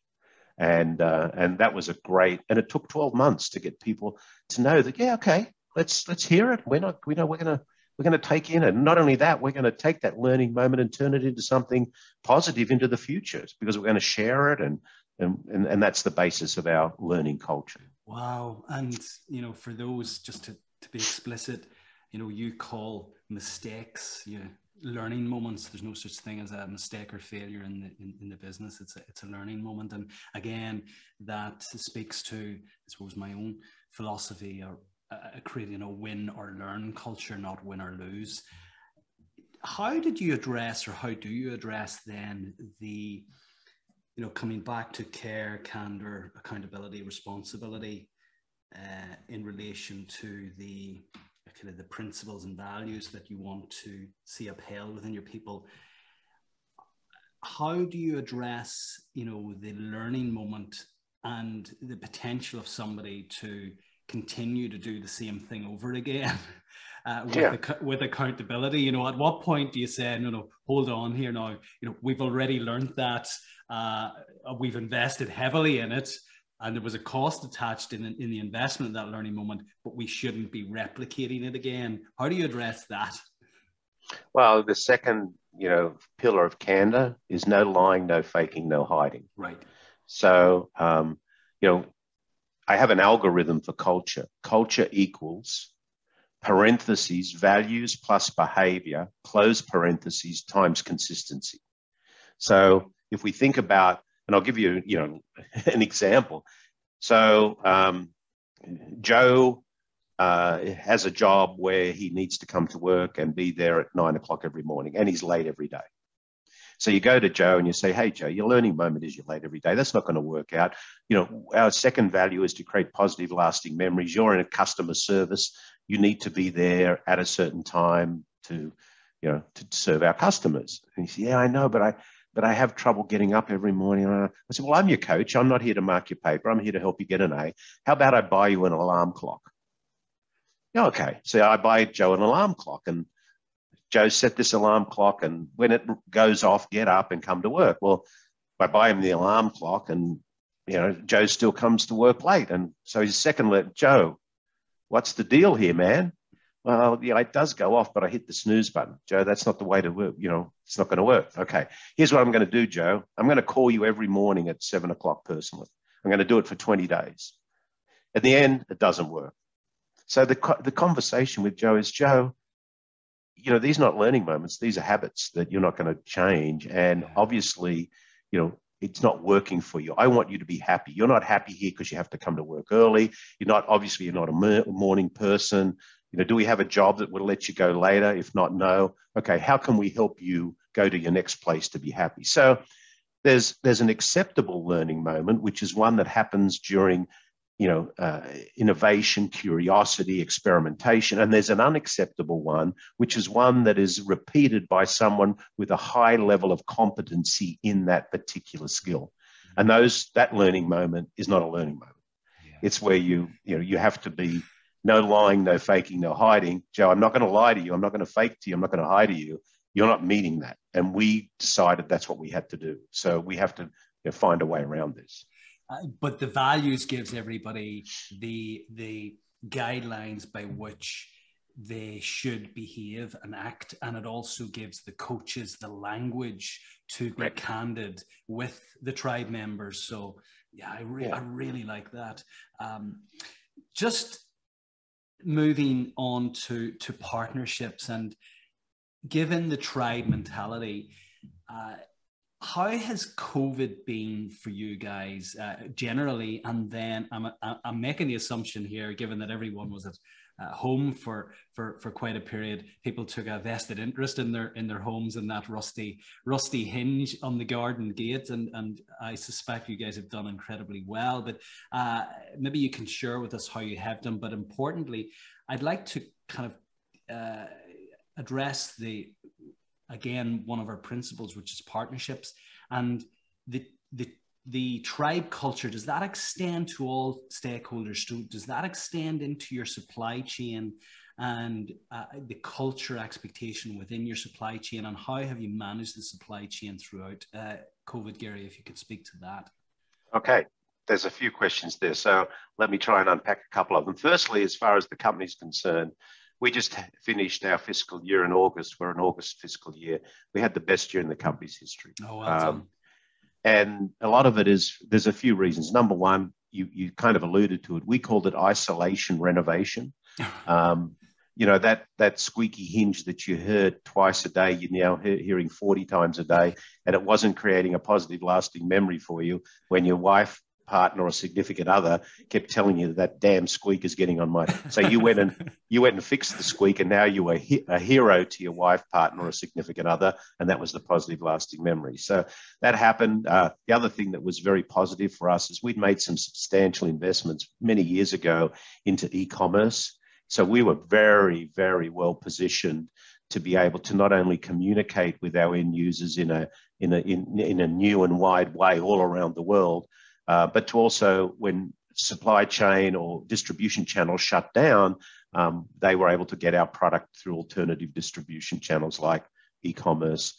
And, uh, and that was a great, and it took 12 months to get people to know that, yeah, okay, let's, let's hear it. We're not, we know we're going to, we're going to take in and not only that we're going to take that learning moment and turn it into something positive into the future because we're going to share it and and, and, and that's the basis of our learning culture. Wow. And, you know, for those, just to, to be explicit, you know, you call mistakes, you know, learning moments. There's no such thing as a mistake or failure in the, in, in, the business. It's a, it's a learning moment. And again, that speaks to, I suppose, my own philosophy or uh, creating a win or learn culture, not win or lose. How did you address or how do you address then the you know, coming back to care, candor, accountability, responsibility uh, in relation to the kind of the principles and values that you want to see upheld within your people. How do you address, you know, the learning moment and the potential of somebody to continue to do the same thing over again? Uh, with, yeah. with accountability. You know, at what point do you say, no, no, hold on here now? You know, we've already learned that. Uh, we've invested heavily in it, and there was a cost attached in, in the investment of that learning moment, but we shouldn't be replicating it again. How do you address that? Well, the second, you know, pillar of candor is no lying, no faking, no hiding. Right. So, um, you know, I have an algorithm for culture. Culture equals parentheses values plus behavior close parentheses times consistency. So if we think about, and I'll give you, you know, an example. So um, Joe uh, has a job where he needs to come to work and be there at nine o'clock every morning, and he's late every day. So you go to Joe and you say, "Hey, Joe, your learning moment is you're late every day. That's not going to work out. You know, our second value is to create positive, lasting memories. You're in a customer service. You need to be there at a certain time to, you know, to serve our customers." And he said, "Yeah, I know, but I, but I have trouble getting up every morning. I said, Well, I'm your coach. I'm not here to mark your paper. I'm here to help you get an A. How about I buy you an alarm clock? Yeah, okay. So I buy Joe an alarm clock and Joe set this alarm clock and when it goes off, get up and come to work. Well, I buy him the alarm clock and you know, Joe still comes to work late. And so his second let Joe, what's the deal here, man? Well, yeah, it does go off, but I hit the snooze button. Joe, that's not the way to work. You know, it's not going to work. Okay. Here's what I'm going to do, Joe. I'm going to call you every morning at seven o'clock personally. I'm going to do it for 20 days. At the end, it doesn't work. So the, the conversation with Joe is Joe, you know, these are not learning moments. These are habits that you're not going to change. And obviously, you know, it's not working for you. I want you to be happy. You're not happy here because you have to come to work early. You're not, obviously, you're not a morning person. You know, do we have a job that will let you go later? If not, no. Okay, how can we help you go to your next place to be happy? So there's there's an acceptable learning moment, which is one that happens during you know, uh, innovation, curiosity, experimentation. And there's an unacceptable one, which is one that is repeated by someone with a high level of competency in that particular skill. And those that learning moment is not a learning moment. Yeah. It's where you, you know, you have to be no lying, no faking, no hiding. Joe, I'm not going to lie to you. I'm not going to fake to you. I'm not going to hide to you. You're not meeting that. And we decided that's what we had to do. So we have to you know, find a way around this. Uh, but the values gives everybody the the guidelines by which they should behave and act and it also gives the coaches the language to be right. candid with the tribe members so yeah i, re- yeah. I really like that um, just moving on to to partnerships and given the tribe mentality uh, how has COVID been for you guys uh, generally? And then I'm, I'm making the assumption here, given that everyone was at uh, home for, for for quite a period, people took a vested interest in their in their homes and that rusty rusty hinge on the garden gate, and and I suspect you guys have done incredibly well. But uh, maybe you can share with us how you have done. But importantly, I'd like to kind of uh, address the again one of our principles, which is partnerships, and the the the tribe culture does that extend to all stakeholders? Does that extend into your supply chain and uh, the culture expectation within your supply chain? And how have you managed the supply chain throughout uh, COVID, Garry? If you could speak to that. Okay, there's a few questions there. So let me try and unpack a couple of them. Firstly, as far as the company is concerned, we just finished our fiscal year in August. We're an August fiscal year. We had the best year in the company's history. Oh, well um, and a lot of it is there's a few reasons. Number one, you you kind of alluded to it. We called it isolation renovation. Um, you know that that squeaky hinge that you heard twice a day you're now he- hearing 40 times a day and it wasn't creating a positive lasting memory for you when your wife partner or a significant other kept telling you that damn squeak is getting on my so you went and you went and fixed the squeak and now you were a hero to your wife partner or a significant other and that was the positive lasting memory. So that happened. Uh, the other thing that was very positive for us is we'd made some substantial investments many years ago into e-commerce. So we were very very well positioned to be able to not only communicate with our end users in a in a in, in a new and wide way all around the world uh, but to also when supply chain or distribution channels shut down, um, they were able to get our product through alternative distribution channels like e-commerce.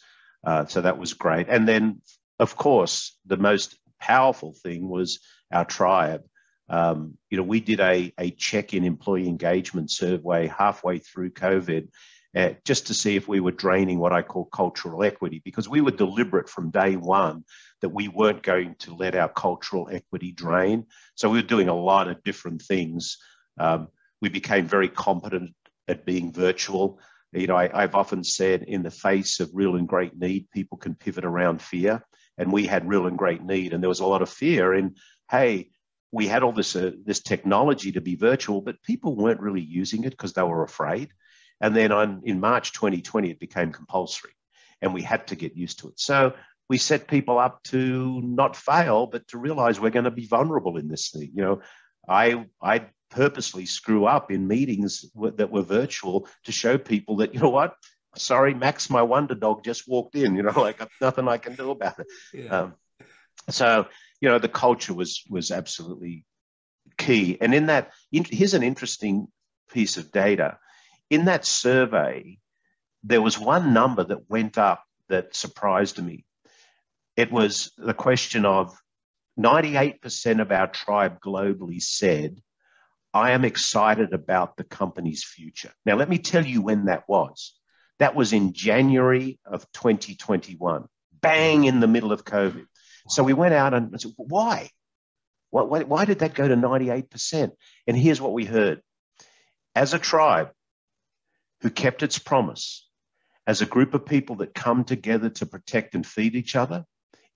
Uh, so that was great. And then, of course, the most powerful thing was our tribe. Um, you know, we did a, a check-in employee engagement survey halfway through COVID uh, just to see if we were draining what I call cultural equity, because we were deliberate from day one that we weren't going to let our cultural equity drain. So we were doing a lot of different things. Um, we became very competent at being virtual. You know, I, I've often said in the face of real and great need, people can pivot around fear. And we had real and great need, and there was a lot of fear in, hey, we had all this uh, this technology to be virtual, but people weren't really using it because they were afraid. And then on in March 2020, it became compulsory, and we had to get used to it. So we set people up to not fail, but to realize we're going to be vulnerable in this thing. You know, I I purposely screw up in meetings that were virtual to show people that you know what. Sorry, Max, my wonder dog just walked in. You know, like nothing I can do about it. Yeah. Um, so you know, the culture was was absolutely key. And in that, in, here's an interesting piece of data. In that survey, there was one number that went up that surprised me it was the question of 98% of our tribe globally said, I am excited about the company's future. Now, let me tell you when that was. That was in January of 2021, bang in the middle of COVID. So we went out and said, why? Why, why did that go to 98%? And here's what we heard. As a tribe who kept its promise, as a group of people that come together to protect and feed each other,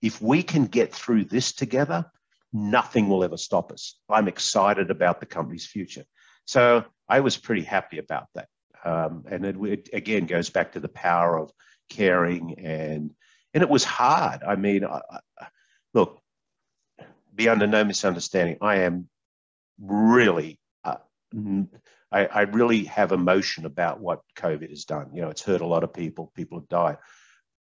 if we can get through this together, nothing will ever stop us. I'm excited about the company's future. So I was pretty happy about that. Um, and it, it, again goes back to the power of caring and and it was hard. I mean, I, I, look, be under no misunderstanding. I am really, uh, I, I really have emotion about what COVID has done. You know, it's hurt a lot of people. People have died.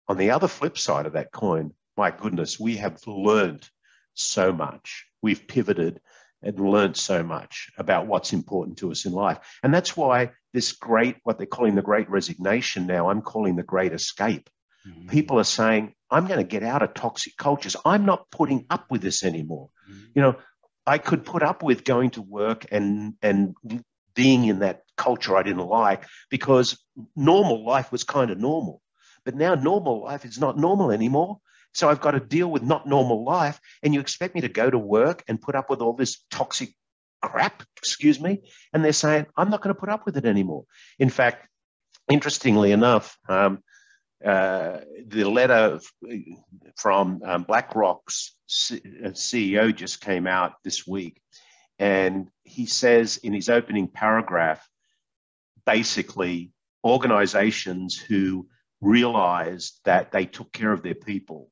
On the other flip side of that coin, my goodness, we have learned so much. We've pivoted and learned so much about what's important to us in life. And that's why this great, what they're calling the great resignation now, I'm calling the great escape. Mm-hmm. People are saying, I'm going to get out of toxic cultures. I'm not putting up with this anymore. Mm-hmm. You know, I could put up with going to work and and being in that culture I didn't like because normal life was kind of normal. But now normal life is not normal anymore. So I've got to deal with not normal life. And you expect me to go to work and put up with all this toxic crap, excuse me. And they're saying, I'm not going to put up with it anymore. In fact, interestingly enough, um, uh, the letter from um, BlackRock's CEO uh, just came out this week. And he says in his opening paragraph, basically, organizations who realized that they took care of their people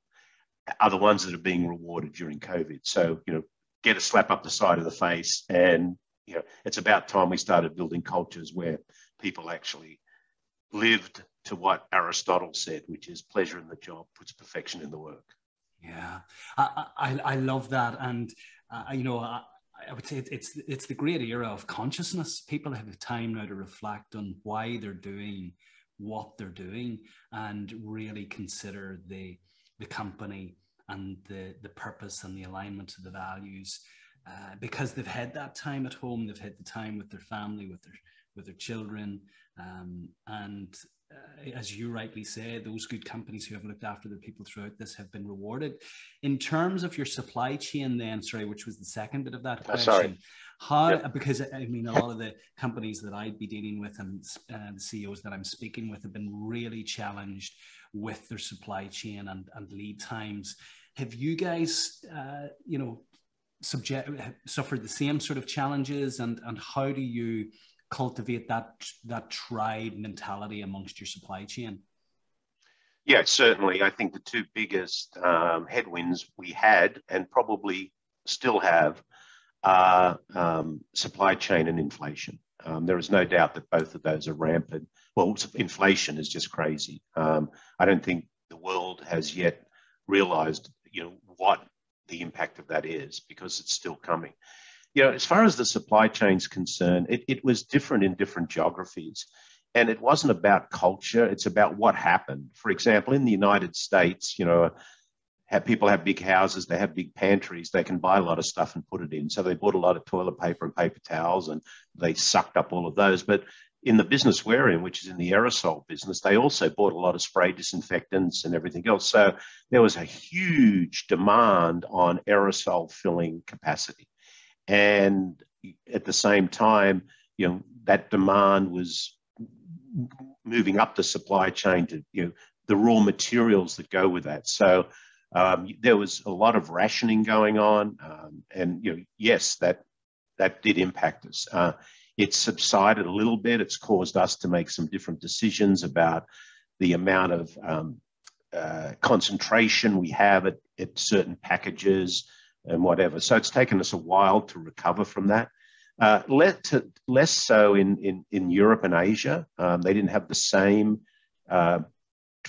are the ones that are being rewarded during COVID. So, you know, get a slap up the side of the face. And, you know, it's about time we started building cultures where people actually lived to what Aristotle said, which is pleasure in the job puts perfection in the work. Yeah, I, I, I love that. And, uh, you know, I, I would say it's it's the great era of consciousness. People have the time now to reflect on why they're doing what they're doing and really consider the the company and the the purpose and the alignment of the values uh, because they've had that time at home they've had the time with their family with their with their children um, and uh, as you rightly say, those good companies who have looked after their people throughout this have been rewarded. In terms of your supply chain, then, sorry, which was the second bit of that question. sorry. How, yep. because I mean, a lot of the companies that I'd be dealing with and uh, the CEOs that I'm speaking with have been really challenged with their supply chain and, and lead times. Have you guys, uh, you know, subject suffered the same sort of challenges, and and how do you cultivate that that tribe mentality amongst your supply chain? Yeah, certainly. I think the two biggest um, headwinds we had and probably still have are um, supply chain and inflation. Um, there is no doubt that both of those are rampant. Well, inflation is just crazy. Um, I don't think the world has yet realized, you know, what the impact of that is because it's still coming. You know, as far as the supply chain is concerned, it, it was different in different geographies. And it wasn't about culture, it's about what happened. For example, in the United States, you know, have people have big houses, they have big pantries, they can buy a lot of stuff and put it in. So they bought a lot of toilet paper and paper towels and they sucked up all of those. But in the business we're in, which is in the aerosol business, they also bought a lot of spray disinfectants and everything else. So there was a huge demand on aerosol filling capacity. And at the same time, you know, that demand was moving up the supply chain to, you know, the raw materials that go with that. So um, there was a lot of rationing going on, um, and you know, yes, that that did impact us. Uh, it's subsided a little bit. It's caused us to make some different decisions about the amount of um, uh, concentration we have at, at, certain packages and whatever. So it's taken us a while to recover from that. Uh, to, less so in, in, in Europe and Asia. Um, they didn't have the same uh,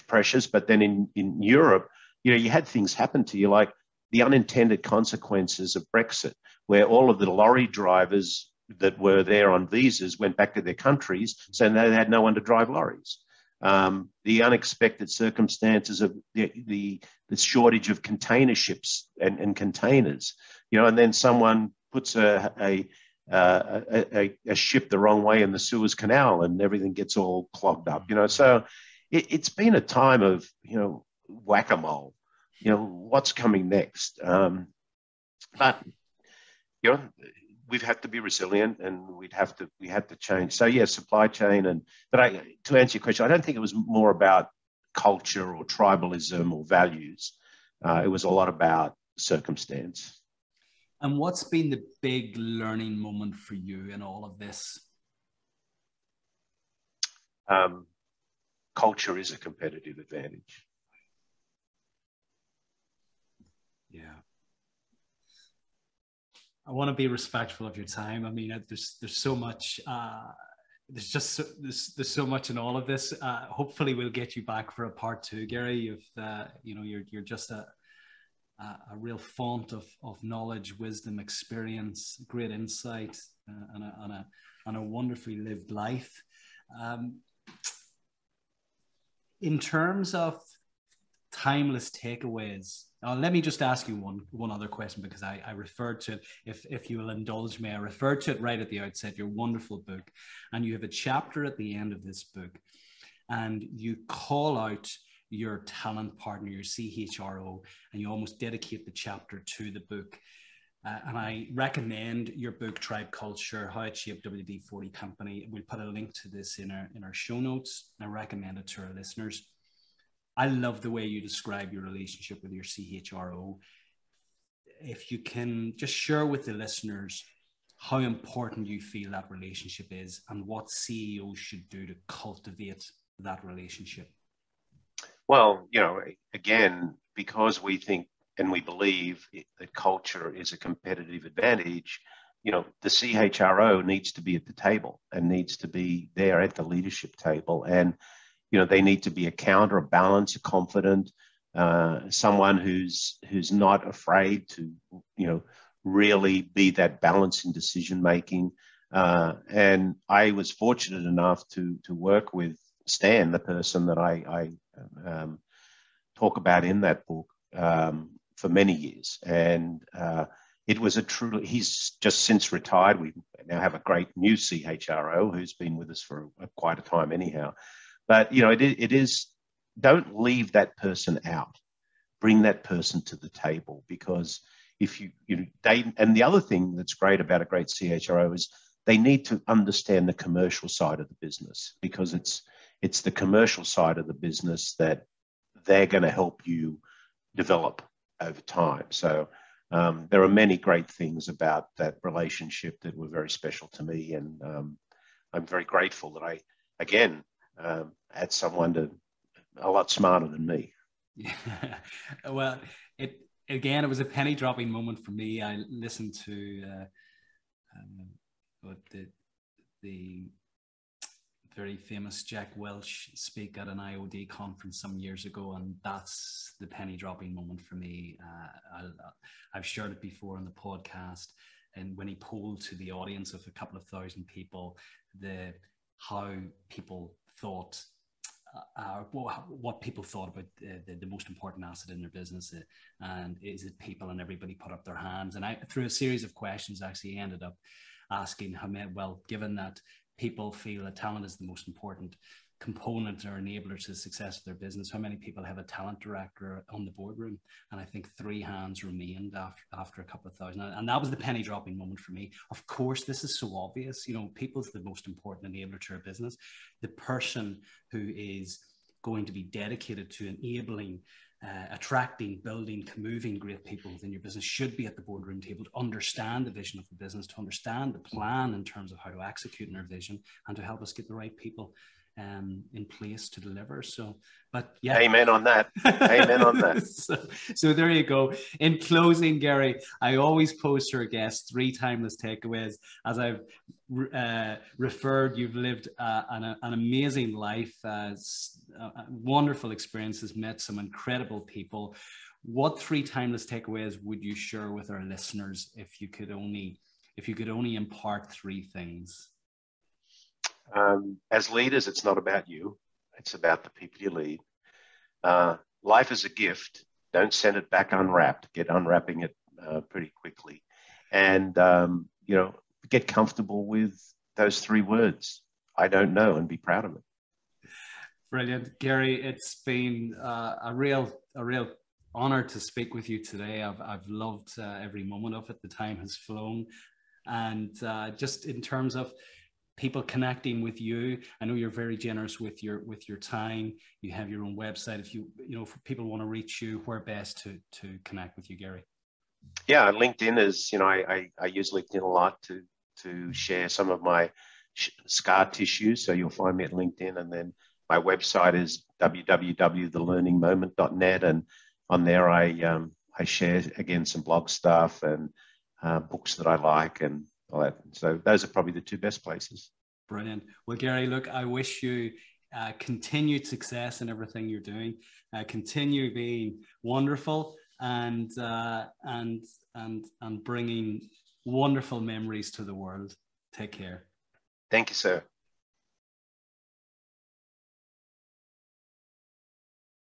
pressures, but then in, in Europe, you know, you had things happen to you like the unintended consequences of Brexit, where all of the lorry drivers that were there on visas went back to their countries, so they had no one to drive lorries. Um, the unexpected circumstances of the, the, the shortage of container ships and, and, containers, you know, and then someone puts a, a, uh, a, a, ship the wrong way in the Suez Canal and everything gets all clogged up, you know. So it, has been a time of, you know, whack a mole. You know, what's coming next? Um, but you know, we've had to be resilient, and we'd have to we had to change. So yeah, supply chain, and but I to answer your question, I don't think it was more about culture or tribalism or values. Uh, it was a lot about circumstance. And what's been the big learning moment for you in all of this? Um, culture is a competitive advantage. Yeah. I want to be respectful of your time. I mean, there's there's so much. Uh, there's just so, there's, there's so much in all of this. Uh, hopefully, we'll get you back for a part two, Garry. You've uh, you know you're you're just a a real font of, of knowledge, wisdom, experience, great insight, uh, and, a, and, a, and a wonderfully lived life. Um, in terms of timeless takeaways. Now, let me just ask you one one other question because I, I referred to it. If if you will indulge me, I referred to it right at the outset. Your wonderful book, and you have a chapter at the end of this book, and you call out your talent partner, your CHRO, and you almost dedicate the chapter to the book. Uh, and I recommend your book, Tribe Culture, How It Shaped WD 40 Company. We'll put a link to this in our, in our show notes. I recommend it to our listeners. I love the way you describe your relationship with your CHRO. If you can just share with the listeners how important you feel that relationship is and what CEOs should do to cultivate that relationship. Well, you know, again, because we think and we believe that culture is a competitive advantage, you know, the CHRO needs to be at the table and needs to be there at the leadership table. And, you know, they need to be a counter, a balance, a confident, uh, someone who's who's not afraid to, you know, really be that balance in decision making. Uh, and I was fortunate enough to to work with Stan, the person that I, I um, talk about in that book, um, for many years. And uh, it was a truly, he's just since retired. We now have a great new CHRO who's been with us for quite a time, anyhow. But, you know, it, it is, don't leave that person out. Bring that person to the table because if you, you know, they, and the other thing that's great about a great CHRO is they need to understand the commercial side of the business because it's, it's the commercial side of the business that they're going to help you develop over time. So um, there are many great things about that relationship that were very special to me, and um, I'm very grateful that I, again, um, had someone to a lot smarter than me. Yeah. well, it again, it was a penny dropping moment for me. I listened to uh, um, the the very famous Jack Welch speak at an IOD conference some years ago, and that's the penny dropping moment for me. Uh, I, have shared it before on the podcast, and when he polled to the audience of a couple of thousand people, the how people thought. Uh, uh what people thought about uh, the, the, most important asset in their business uh, and is it people and everybody put up their hands? And I through a series of questions actually ended up asking how well given that people feel that talent is the most important component or enablers to the success of their business. How many people have a talent director on the boardroom? And I think three hands remained after after a couple of thousand. And that was the penny dropping moment for me. Of course, this is so obvious. You know, people's the most important enabler to a business. The person who is going to be dedicated to enabling uh, attracting, building, moving great people within your business should be at the boardroom table to understand the vision of the business, to understand the plan in terms of how to execute in our vision, and to help us get the right people um, in place to deliver. So, but yeah. Amen on that. Amen on that. so, so, there you go. In closing, Garry, I always pose to our guests three timeless takeaways. As I've uh, referred, you've lived uh, an, an, amazing life, uh, wonderful experiences, met some incredible people. What three timeless takeaways would you share with our listeners if you could only if you could only impart three things? Um, as leaders, it's not about you, it's about the people you lead. Uh, life is a gift. Don't send it back unwrapped. Get unwrapping it uh, pretty quickly. And, um, you know, get comfortable with those three words I don't know and be proud of it. Brilliant. Garry, it's been uh, a real, a real honor to speak with you today. I've, I've loved uh, every moment of it. The time has flown. And uh, just in terms of people connecting with you. I know you're very generous with your with your time. You have your own website. If you you know if people want to reach you where best to to connect with you garry? Yeah linkedin is you know i i, I use linkedin a lot to to share some of my scar tissue. So you'll find me at linkedin and then my website is www.thelearningmoment.net and on there i um, i share again some blog stuff and uh, books that i like and all that. So those are probably the two best places. Brilliant. Well, Garry, look, I wish you uh, continued success in everything you're doing. Uh, continue being wonderful and uh, and and and bringing wonderful memories to the world. Take care. Thank you, sir.